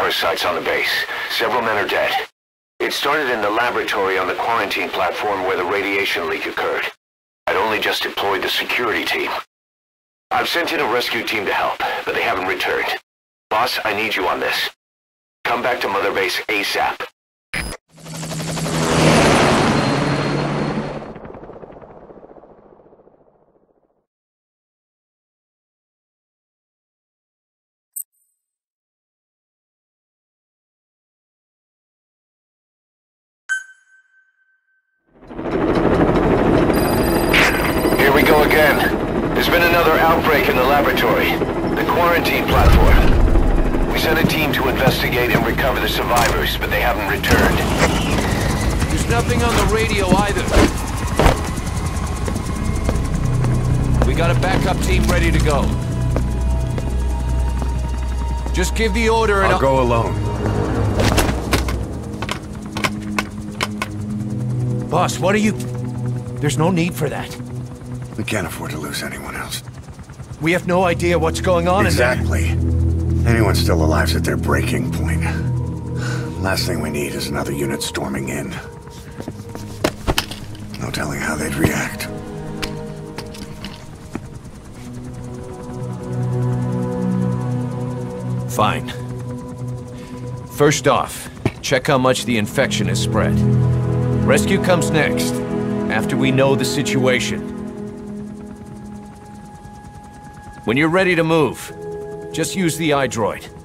parasites on the base. Several men are dead. It started in the laboratory on the quarantine platform where the radiation leak occurred. I'd only just deployed the security team. I've sent in a rescue team to help, but they haven't returned. Boss, I need you on this. Come back to Mother Base ASAP. Here again. There's been another outbreak in the laboratory. The quarantine platform. We sent a team to investigate and recover the survivors, but they haven't returned. There's nothing on the radio either. We got a backup team ready to go. Just give the order and I'll go alone. Boss, what are you... There's no need for that. We can't afford to lose anyone else. We have no idea what's going on in there. Exactly. Anyone still alive's at their breaking point. Last thing we need is another unit storming in. No telling how they'd react. Fine. First off, check how much the infection has spread. Rescue comes next, after we know the situation. When you're ready to move, just use the iDroid.